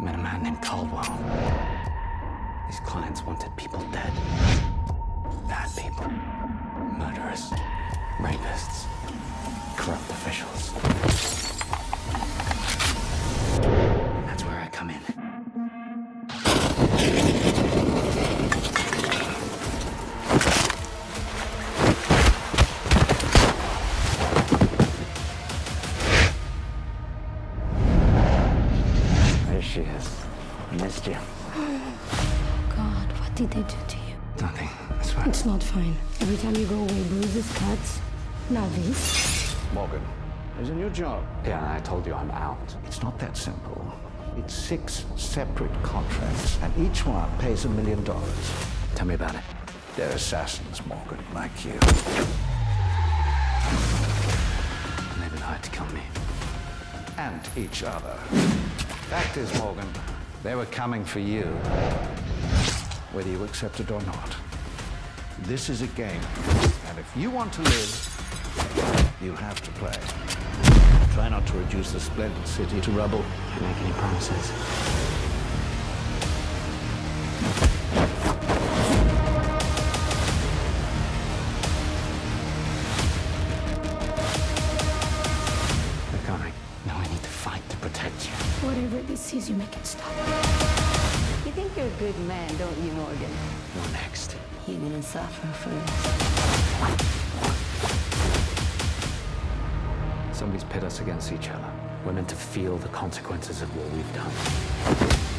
met a man named Caldwell. His clients wanted people dead. Bad people. Murderers. Rapists. Corrupt officials. There she. Missed you. God, what did they do to you? Nothing. That's fine. It's not fine. Every time you go away, bruises, cuts. Now this. Morgan, there's a new job. Yeah, I told you I'm out. It's not that simple. It's six separate contracts, and each one pays a million dollars. Tell me about it. They're assassins, Morgan, like you. And they've been hired to kill me. And each other. Fact is, Morgan, they were coming for you. Whether you accept it or not. This is a game. And if you want to live, you have to play. Try not to reduce the splendid city to rubble. Make any promises. Whatever this is, you make it stop. You think you're a good man, don't you, Morgan? You're next. You're gonna suffer first. Somebody's pit us against each other. We're meant to feel the consequences of what we've done.